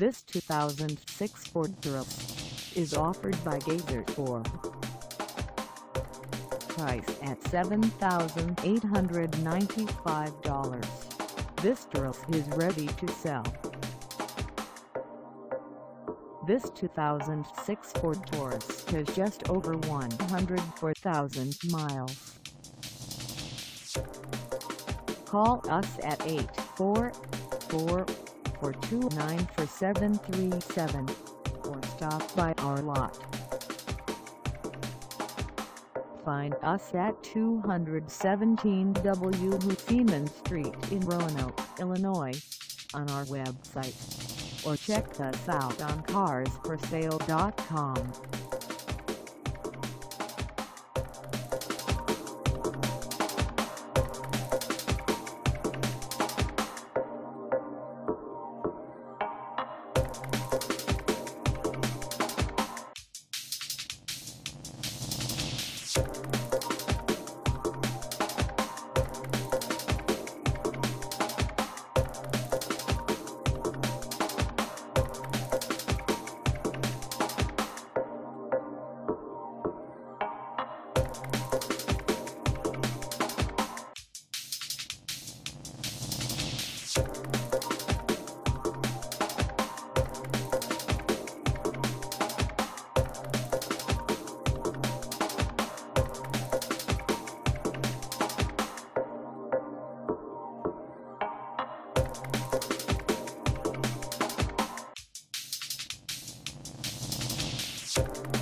This 2006 Ford Taurus is offered by Geiser Ford. Price at $7,895. This Taurus is ready to sell. This 2006 Ford Taurus has just over 104,000 miles. Call us at 844 429 4737 or stop by our lot. Find us at 217 W. Husseman Street in Roanoke, Illinois on our website or check us out on carsforsale.com. Thank